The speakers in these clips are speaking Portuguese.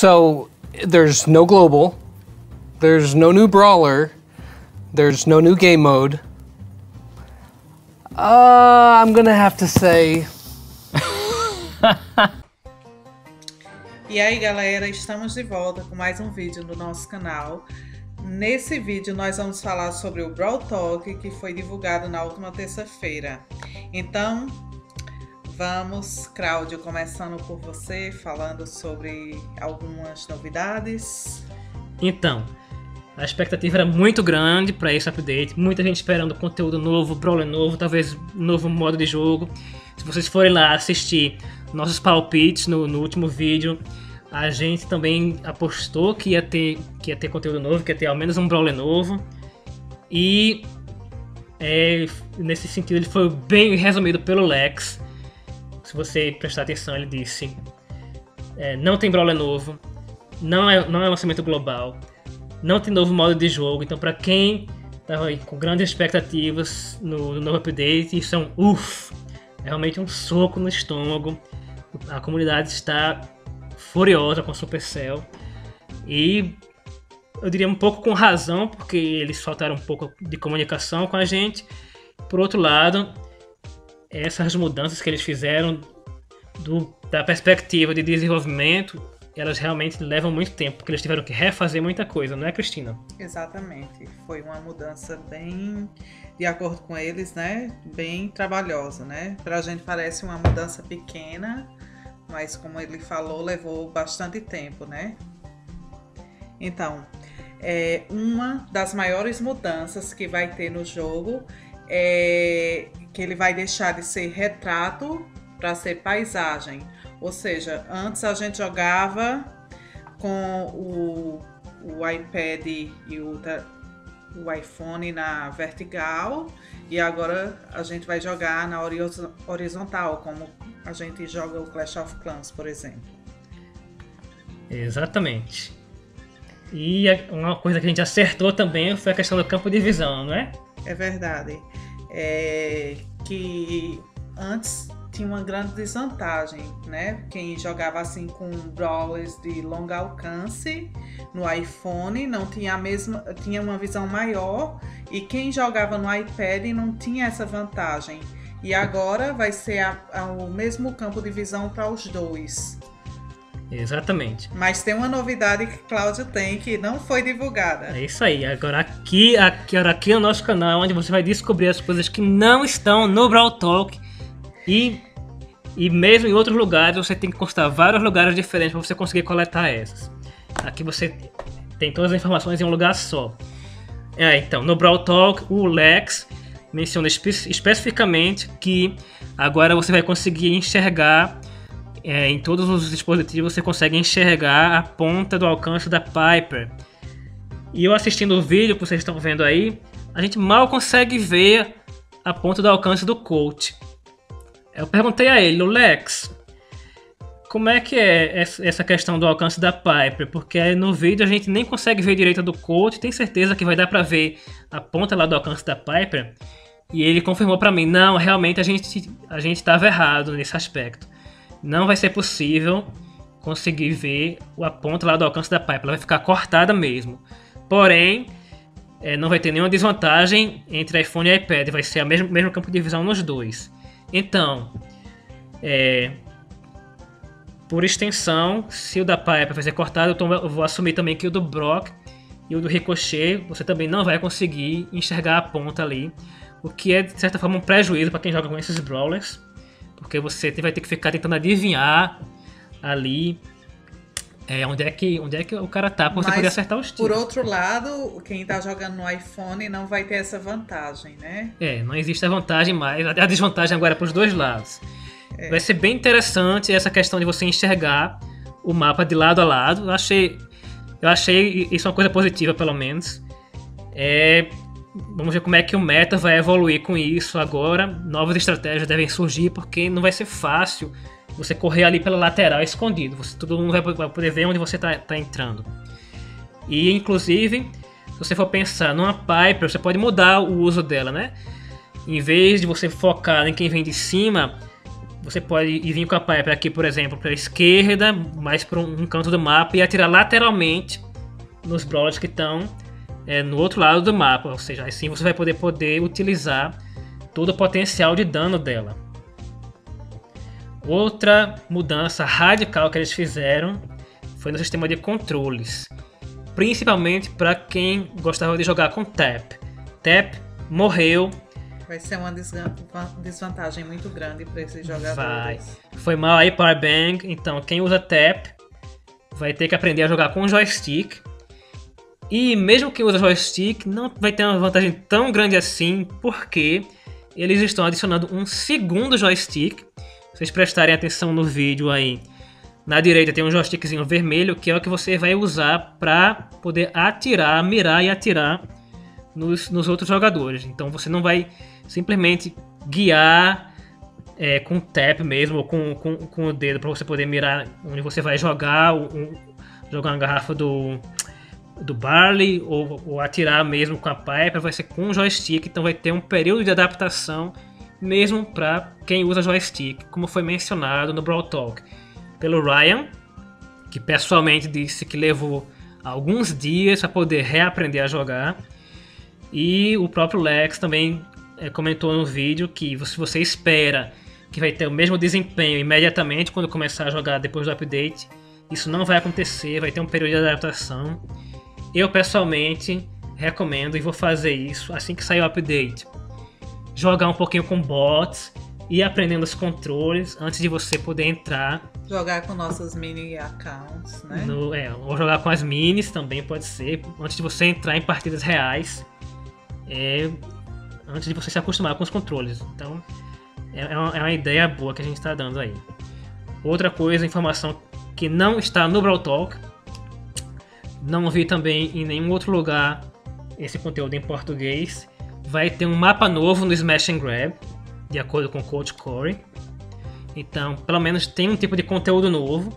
So there's no global, there's no new brawler, there's no new game mode. Uh, I'm gonna have to say. E aí galera, estamos de volta com mais um vídeo no nosso canal. Nesse vídeo nós vamos falar sobre o Brawl Talk que foi divulgado na última terça-feira. Então, vamos, Cláudio, começando por você, falando sobre algumas novidades. Então, a expectativa era muito grande para esse update, muita gente esperando conteúdo novo, brawler novo, talvez novo modo de jogo. Se vocês forem lá assistir nossos palpites no, no último vídeo, a gente também apostou que ia, ter, que ia ter conteúdo novo, que ia ter ao menos um brawler novo. E é, nesse sentido ele foi bem resumido pelo Lex. Se você prestar atenção, ele disse: é, não tem brawler novo, não é, não é lançamento global, não tem novo modo de jogo, então para quem estava com grandes expectativas no, no, novo update, isso é um uff, é realmente um soco no estômago. A comunidade está furiosa com a Supercell e eu diria um pouco com razão, porque eles faltaram um pouco de comunicação com a gente. Por outro lado, essas mudanças que eles fizeram do, da perspectiva de desenvolvimento elas realmente levam muito tempo, porque eles tiveram que refazer muita coisa, não é, Cristina? Exatamente. Foi uma mudança bem, de acordo com eles, né? Bem trabalhosa, né? Pra gente parece uma mudança pequena, mas como ele falou, levou bastante tempo, né? Então, é, uma das maiores mudanças que vai ter no jogo é que ele vai deixar de ser retrato para ser paisagem. Ou seja, antes a gente jogava com o, o iPad e o, o iPhone na vertical e agora a gente vai jogar na horizontal, como a gente joga o Clash of Clans, por exemplo. Exatamente. E uma coisa que a gente acertou também foi a questão do campo de visão, não é? É verdade. É que antes tinha uma grande desvantagem, né? Quem jogava assim com brawlers de longo alcance no iPhone não tinha a mesma, tinha uma visão maior e quem jogava no iPad não tinha essa vantagem. E agora vai ser a, a, o mesmo campo de visão para os dois. Exatamente. Mas tem uma novidade que Cláudio tem que não foi divulgada. É isso aí. Agora aqui, aqui, aqui no nosso canal, onde você vai descobrir as coisas que não estão no Brawl Talk e, e mesmo em outros lugares, você tem que constar vários lugares diferentes para você conseguir coletar essas. Aqui você tem todas as informações em um lugar só. É, então, no Brawl Talk, o Lex menciona espe especificamente que agora você vai conseguir enxergar é, em todos os dispositivos você consegue enxergar a ponta do alcance da Piper. E eu assistindo o vídeo que vocês estão vendo aí, a gente mal consegue ver a ponta do alcance do Colt. Eu perguntei a ele, o Lex, como é que é essa questão do alcance da Piper? Porque no vídeo a gente nem consegue ver direito do Colt, tem certeza que vai dar pra ver a ponta lá do alcance da Piper? E ele confirmou para mim, não, realmente a gente a gente estava errado nesse aspecto. Não vai ser possível conseguir ver a ponta lá do alcance da Piper, ela vai ficar cortada mesmo. Porém, é, não vai ter nenhuma desvantagem entre iPhone e iPad, vai ser o mesmo, mesmo campo de visão nos dois. Então, é, por extensão, se o da Piper vai ser cortado, eu vou assumir também que o do Brock e o do Ricochet você também não vai conseguir enxergar a ponta ali, o que é de certa forma um prejuízo para quem joga com esses brawlers, porque você vai ter que ficar tentando adivinhar ali é, onde, é que, onde é que o cara tá pra você Mas, poder acertar os tiros. Por outro lado, quem tá jogando no iPhone não vai ter essa vantagem, né? É, não existe a vantagem mais. A desvantagem agora é pros dois lados. É. Vai ser bem interessante essa questão de você enxergar o mapa de lado a lado. Eu achei, eu achei isso uma coisa positiva, pelo menos. É, vamos ver como é que o meta vai evoluir com isso agora. Novas estratégias devem surgir, porque não vai ser fácil você correr ali pela lateral escondido. Você, todo mundo vai, vai poder ver onde você está tá entrando. E inclusive, se você for pensar numa Piper, você pode mudar o uso dela, né? Em vez de você focar em quem vem de cima, você pode ir vir com a Piper aqui, por exemplo, para a esquerda, mais para um canto do mapa e atirar lateralmente nos brawlers que estão é, no outro lado do mapa. Ou seja, assim você vai poder, poder utilizar todo o potencial de dano dela. Outra mudança radical que eles fizeram foi no sistema de controles, principalmente para quem gostava de jogar com tap. Tap morreu. Vai ser uma desvantagem muito grande para esses jogadores. Vai. Foi mal aí Powerbang, então quem usa tap vai ter que aprender a jogar com joystick. E mesmo quem usa joystick não vai ter uma vantagem tão grande assim, porque eles estão adicionando um segundo joystick. Se vocês prestarem atenção no vídeo aí, na direita tem um joystickzinho vermelho, que é o que você vai usar para poder atirar, mirar e atirar nos, nos outros jogadores. Então você não vai simplesmente guiar é, com tap mesmo, ou com, com, com o dedo, para você poder mirar onde você vai jogar, jogar uma garrafa do, do Barley, ou, ou atirar mesmo com a Piper, vai ser com o joystick, então vai ter um período de adaptação mesmo para quem usa joystick, como foi mencionado no Brawl Talk pelo Ryan, que pessoalmente disse que levou alguns dias para poder reaprender a jogar. E o próprio Lex também é, comentou no vídeo que se você espera que vai ter o mesmo desempenho imediatamente quando começar a jogar depois do update, isso não vai acontecer, vai ter um período de adaptação. Eu pessoalmente recomendo e vou fazer isso assim que sair o update. Jogar um pouquinho com bots e aprendendo os controles antes de você poder entrar. Jogar com nossas mini accounts, né? No, é, ou jogar com as minis também pode ser, antes de você entrar em partidas reais. É, antes de você se acostumar com os controles. Então, é, é, uma, é uma, ideia boa que a gente está dando aí. Outra coisa, informação que não está no Brawl Talk. Não vi também em nenhum outro lugar esse conteúdo em português. Vai ter um mapa novo no Smash and Grab de acordo com o Coach Corey. Então, pelo menos tem um tipo de conteúdo novo.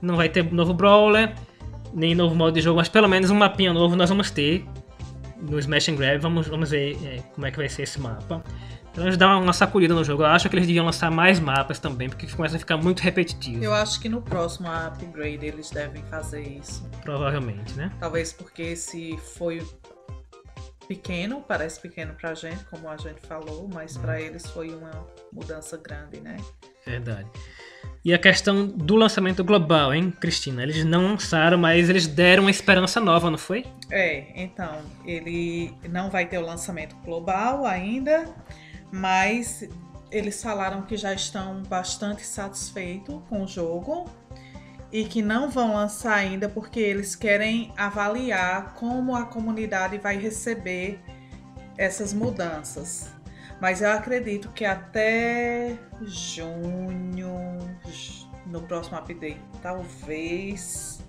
Não vai ter novo brawler, nem novo modo de jogo, mas pelo menos um mapinha novo nós vamos ter no Smash and Grab. Vamos, vamos ver é, como é que vai ser esse mapa. Então eles dão uma sacudida no jogo. Eu acho que eles deviam lançar mais mapas também, porque começa a ficar muito repetitivo. Eu acho que no próximo upgrade eles devem fazer isso. Provavelmente, né? Talvez porque esse foi pequeno, parece pequeno pra gente, como a gente falou, mas para eles foi uma mudança grande, né? Verdade. E a questão do lançamento global, hein, Cristina? Eles não lançaram, mas eles deram uma esperança nova, não foi? É, então, ele não vai ter o lançamento global ainda, mas eles falaram que já estão bastante satisfeitos com o jogo e que não vão lançar ainda porque eles querem avaliar como a comunidade vai receber essas mudanças. Mas eu acredito que até junho, no próximo update, talvez.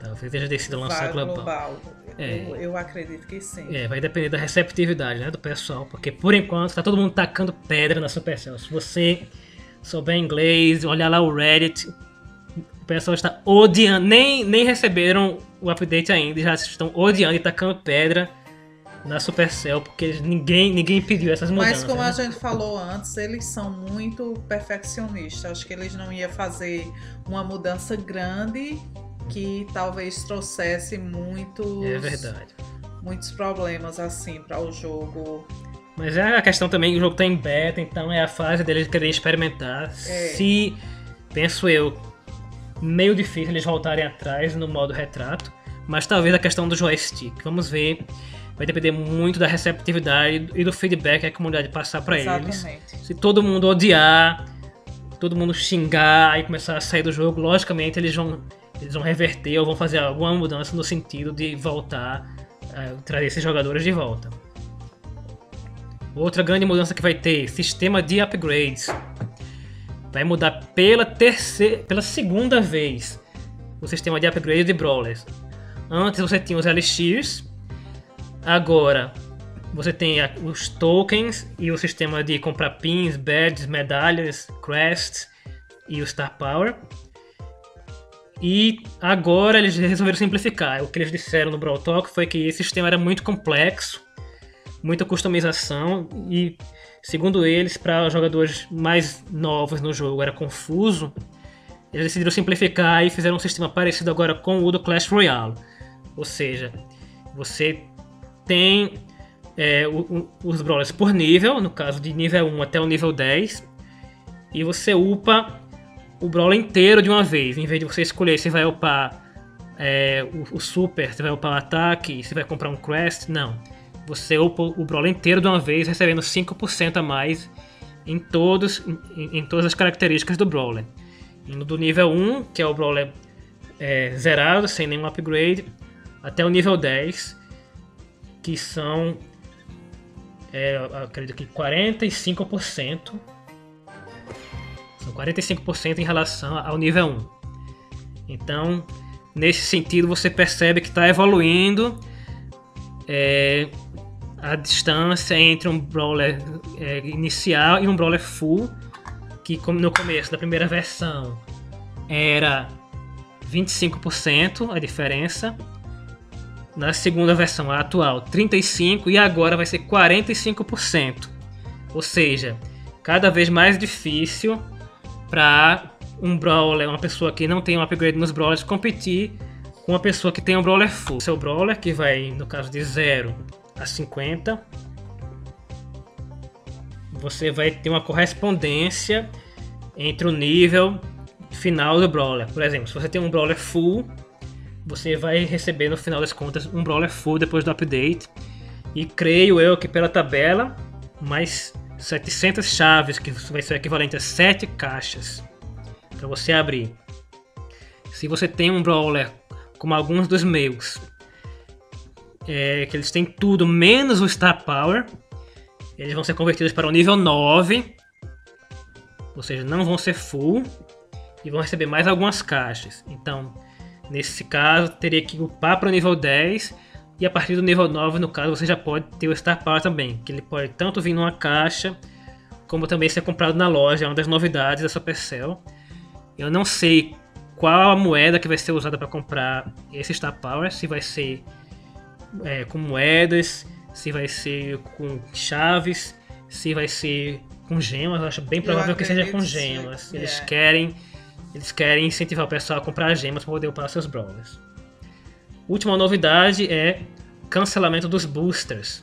Talvez seja decidido lançar global. global. É. Eu, eu, acredito que sim. É, vai depender da receptividade né, do pessoal, porque por enquanto está todo mundo tacando pedra na Supercell. Se você souber inglês, olhar lá o Reddit, o pessoal está odiando, nem, nem receberam o update ainda, já estão odiando e tacando pedra na Supercell, porque ninguém, ninguém pediu essas mudanças. Mas como né? a gente falou antes, eles são muito perfeccionistas. Acho que eles não iam fazer uma mudança grande que talvez trouxesse muitos. É verdade. Muitos problemas assim para o jogo. Mas é a questão também, o jogo está em beta, então é a fase deles querer experimentar. É. Se, penso eu, meio difícil eles voltarem atrás no modo retrato, mas talvez a questão do joystick. Vamos ver. Vai depender muito da receptividade e do feedback que a comunidade passar para eles. Se todo mundo odiar, todo mundo xingar e começar a sair do jogo, logicamente eles vão, eles vão reverter ou vão fazer alguma mudança no sentido de voltar, uh, trazer esses jogadores de volta. Outra grande mudança que vai ter, sistema de upgrades vai mudar pela terceira, pela segunda vez o sistema de upgrade de brawlers. Antes você tinha os elixirs, agora você tem os tokens e o sistema de comprar pins, badges, medalhas, crests e o Star Power. E agora eles resolveram simplificar. O que eles disseram no Brawl Talk foi que esse sistema era muito complexo, muita customização e segundo eles, para jogadores mais novos no jogo era confuso, eles decidiram simplificar e fizeram um sistema parecido agora com o do Clash Royale. Ou seja, você tem é, o, o, os brawlers por nível, no caso de nível 1 até o nível 10, e você upa o brawler inteiro de uma vez. Em vez de você escolher se vai upar é, o, o, super, se vai upar o ataque, se vai comprar um quest, não. Você upa o brawler inteiro de uma vez, recebendo 5% a mais em, todos, em, em, todas as características do brawler. Indo do nível 1, que é o brawler é, zerado, sem nenhum upgrade, até o nível 10, que são, é, acredito que 45%. São 45% em relação ao nível 1. Então, nesse sentido, você percebe que está evoluindo é, a distância entre um brawler é, inicial e um brawler full, que no começo da primeira versão era 25% a diferença. Na segunda versão, a atual, 35% e agora vai ser 45%. Ou seja, cada vez mais difícil para um brawler, uma pessoa que não tem um upgrade nos brawlers, competir com uma pessoa que tem um brawler full. Seu brawler, que vai, no caso de 0 a 50, você vai ter uma correspondência entre o nível final do brawler. Por exemplo, se você tem um brawler full, você vai receber no final das contas um brawler full depois do update. E creio eu que pela tabela, mais 700 chaves, que vai ser equivalente a 7 caixas para você abrir. Se você tem um brawler como alguns dos meus, é, que eles têm tudo menos o Star Power, eles vão ser convertidos para o nível 9, ou seja, não vão ser full e vão receber mais algumas caixas. Então, nesse caso, teria que upar para o nível 10 e a partir do nível 9, no caso, você já pode ter o Star Power também, que ele pode tanto vir numa caixa, como também ser comprado na loja, é uma das novidades da Supercell. Eu não sei qual a moeda que vai ser usada para comprar esse Star Power, se vai ser é, com moedas, se vai ser com chaves, se vai ser com gemas. Eu acho bem provável que seja com gemas. Eles é. querem eles querem incentivar o pessoal a comprar gemas para poder upar seus brawlers. Última novidade é cancelamento dos boosters.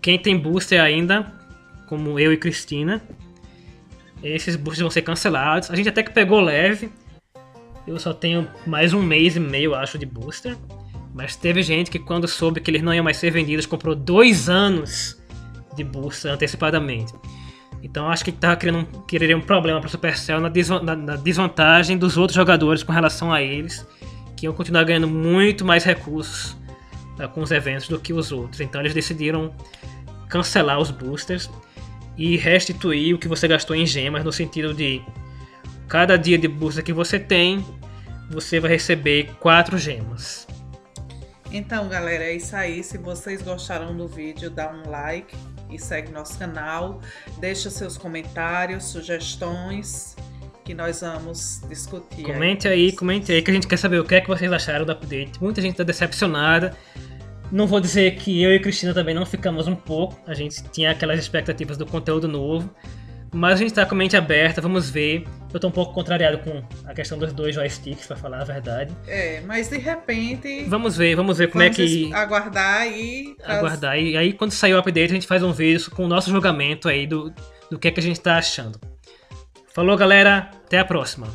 Quem tem booster ainda, como eu e Cristina, esses boosters vão ser cancelados. A gente até que pegou leve. Eu só tenho mais um mês e meio, acho, de booster. Mas teve gente que quando soube que eles não iam mais ser vendidos, comprou dois anos de booster antecipadamente. Então acho que estava querendo querer um problema para o Supercell na, na, na desvantagem dos outros jogadores com relação a eles que iam continuar ganhando muito mais recursos uh, com os eventos do que os outros. Então eles decidiram cancelar os boosters e restituir o que você gastou em gemas, no sentido de cada dia de booster que você tem, você vai receber 4 gemas. Então, galera, é isso aí. Se vocês gostaram do vídeo, dá um like e segue nosso canal. Deixa seus comentários, sugestões que nós vamos discutir. Comente aí, aí comente aí que a gente quer saber o que é que vocês acharam do update. Muita gente está decepcionada. Não vou dizer que eu e Cristina também não ficamos um pouco. A gente tinha aquelas expectativas do conteúdo novo. Mas a gente está com a mente aberta, vamos ver. Eu estou um pouco contrariado com a questão dos dois joysticks, para falar a verdade. É, mas de repente. Vamos ver, vamos ver como é que. Aguardar e. Aguardar. E aí, quando sair o update, a gente faz um vídeo com o nosso julgamento aí do, do que é que a gente está achando. Falou, galera. Até a próxima.